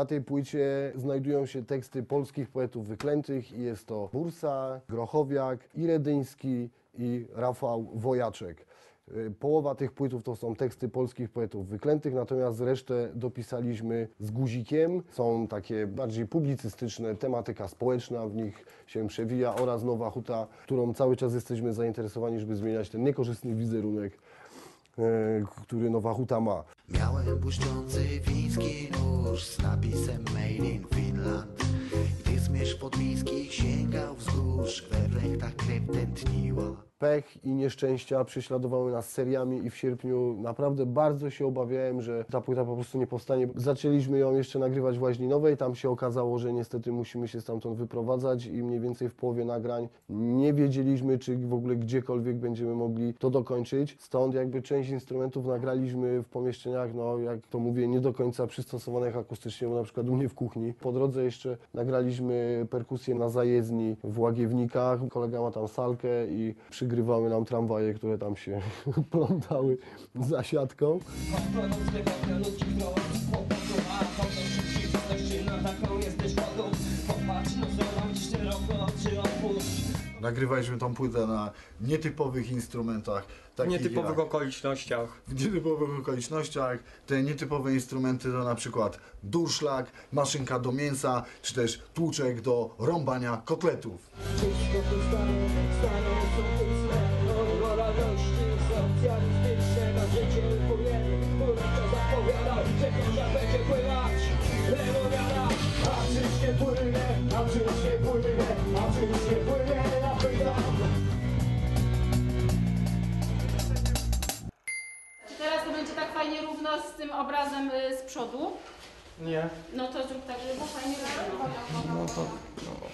Na tej płycie znajdują się teksty polskich poetów wyklętych i jest to Bursa, Grochowiak, Iredyński i Rafał Wojaczek. Y, Połowa tych płytów to są teksty polskich poetów wyklętych, natomiast resztę dopisaliśmy z guzikiem. Są takie bardziej publicystyczne, tematyka społeczna w nich się przewija oraz Nowa Huta, którą cały czas jesteśmy zainteresowani, żeby zmieniać ten niekorzystny wizerunek, który Nowa Huta ma. Miałem błyszczący fiński nóż z napisem Made in Finland. Gdy zmierzch podmiejskich sięgał wzgórz, we wlechtach krew tętniła. Pech i nieszczęścia prześladowały nas seriami i w sierpniu naprawdę bardzo się obawiałem, że ta płyta po prostu nie powstanie. Zaczęliśmy ją jeszcze nagrywać w Łaźninowej, tam się okazało, że niestety musimy się stamtąd wyprowadzać i mniej więcej w połowie nagrań nie wiedzieliśmy, czy w ogóle gdziekolwiek będziemy mogli to dokończyć. Stąd jakby część instrumentów nagraliśmy w pomieszczeniach, no jak to mówię, nie do końca przystosowanych akustycznie, bo na przykład u mnie w kuchni. Po drodze jeszcze nagraliśmy perkusję na zajezdni w Łagiewnikach. Kolega ma tam salkę i przygrywały nam tramwaje, które tam się plątały za siatką. Nagrywaliśmy tą płytę na nietypowych instrumentach. W nietypowych jak- okolicznościach. w nietypowych okolicznościach. Te nietypowe instrumenty to na przykład durszlak, maszynka do mięsa, czy też tłuczek do rąbania kotletów. Wszystko tu stare, stare są puste O radości socjalistyczne Na życie upłynie, który to zapowiada Że koza będzie pływać Lemoniada A czyż nie płynie, a czyż nie płynie A czyż nie płynie, z tym obrazem y, z przodu. Nie. No to zrób tak, żeby było fajnie. No to no,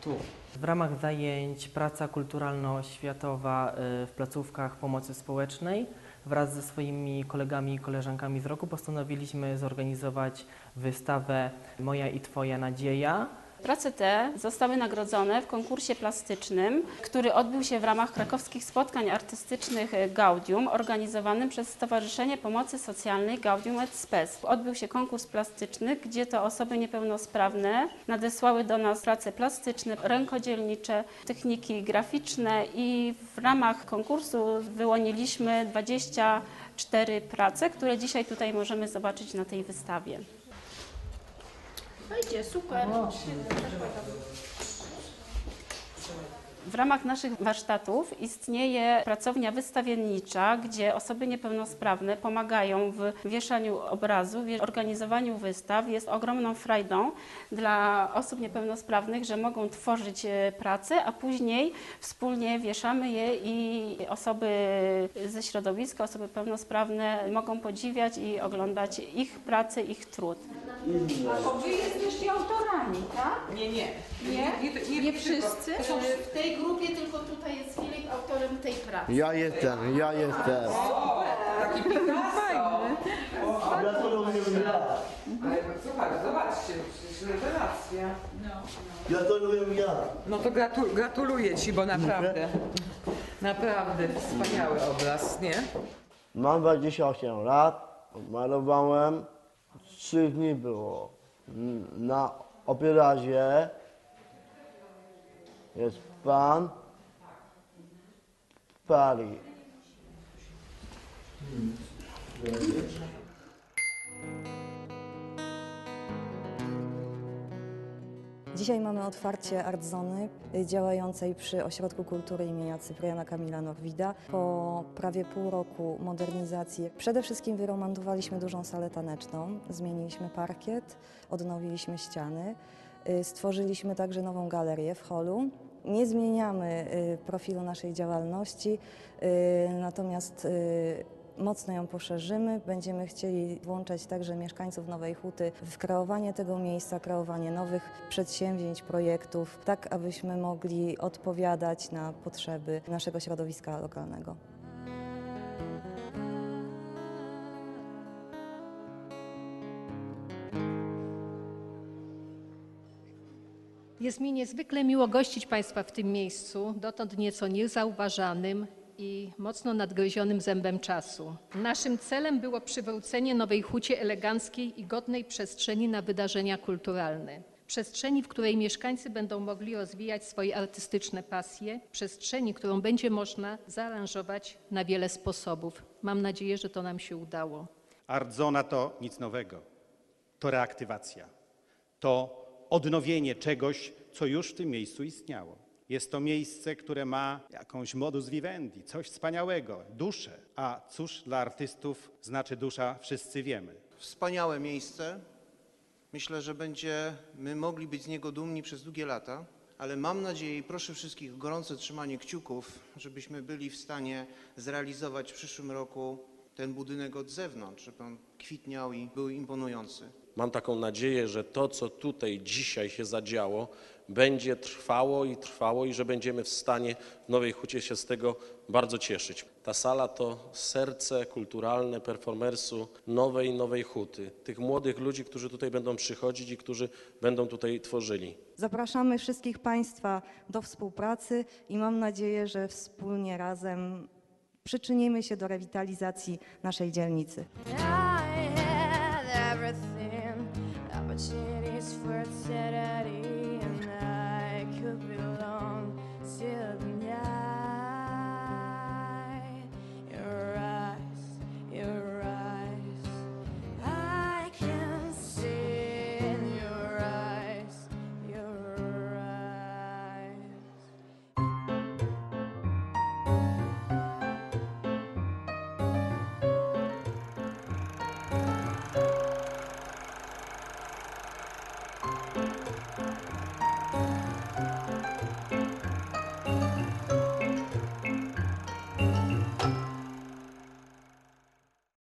tu. W ramach zajęć praca kulturalno-oświatowa y, w placówkach pomocy społecznej wraz ze swoimi kolegami i koleżankami z roku postanowiliśmy zorganizować wystawę Moja i Twoja Nadzieja. Prace te zostały nagrodzone w konkursie plastycznym, który odbył się w ramach krakowskich spotkań artystycznych Gaudium, organizowanym przez Stowarzyszenie Pomocy Socjalnej Gaudium et Spes. Odbył się konkurs plastyczny, gdzie to osoby niepełnosprawne nadesłały do nas prace plastyczne, rękodzielnicze, techniki graficzne i w ramach konkursu wyłoniliśmy 24 prace, które dzisiaj tutaj możemy zobaczyć na tej wystawie. Wejdzie, super. W ramach naszych warsztatów istnieje pracownia wystawiennicza, gdzie osoby niepełnosprawne pomagają w wieszaniu obrazu, w organizowaniu wystaw. Jest ogromną frajdą dla osób niepełnosprawnych, że mogą tworzyć e, prace, a później wspólnie wieszamy je i osoby ze środowiska, osoby pełnosprawne mogą podziwiać i oglądać ich pracę, ich trud. Bo wy jesteście autorami, tak? Nie, nie. Nie? nie, Nie wszyscy? W tej grupie tylko tutaj jest Filip autorem tej pracy. Ja jestem, ja jestem. Taki Picasso. Ale słuchaj, zobaczcie, przecież rewelacja. Ja to lubię ja. No to gratu- gratuluję Ci, bo naprawdę, naprawdę wspaniały obraz, nie? Mam 28 lat, malowałem, trzy dni było. Na obrazie jest pan pali. Dzisiaj mamy otwarcie Artzony y, działającej przy Ośrodku Kultury imienia Cypriana Kamila Norwida. Po prawie pół roku modernizacji przede wszystkim wyremontowaliśmy dużą salę taneczną, zmieniliśmy parkiet, odnowiliśmy ściany, y, stworzyliśmy także nową galerię w holu. Nie zmieniamy y, profilu naszej działalności, natomiast mocno ją poszerzymy. Będziemy chcieli włączać także mieszkańców Nowej Huty w kreowanie tego miejsca, kreowanie nowych przedsięwzięć, projektów, tak abyśmy mogli odpowiadać na potrzeby naszego środowiska lokalnego. Jest mi niezwykle miło gościć Państwa w tym miejscu, dotąd nieco niezauważanym i mocno nadgryzionym zębem czasu. Naszym celem było przywrócenie Nowej Hucie eleganckiej i godnej przestrzeni na wydarzenia kulturalne. Przestrzeni, w której mieszkańcy będą mogli rozwijać swoje artystyczne pasje, przestrzeni, którą będzie można zaaranżować na wiele sposobów. Mam nadzieję, że to nam się udało. Artzona to nic nowego. To reaktywacja. To odnowienie czegoś, co już w tym miejscu istniało. Jest to miejsce, które ma jakąś modus vivendi, coś wspaniałego, duszę. A cóż dla artystów znaczy dusza, wszyscy wiemy. Wspaniałe miejsce. Myślę, że będziemy mogli być z niego dumni przez długie lata, ale mam nadzieję i proszę wszystkich o gorące trzymanie kciuków, żebyśmy byli w stanie zrealizować w przyszłym roku ten budynek od zewnątrz, żeby on kwitniał i był imponujący. Mam taką nadzieję, że to, co tutaj dzisiaj się zadziało, będzie trwało i trwało i że będziemy w stanie w Nowej Hucie się z tego bardzo cieszyć. Ta sala to serce kulturalne performersu Nowej Nowej Huty, tych młodych ludzi, którzy tutaj będą przychodzić i którzy będą tutaj tworzyli. Zapraszamy wszystkich Państwa do współpracy i mam nadzieję, że wspólnie razem przyczynimy się do rewitalizacji naszej dzielnicy. I had everything,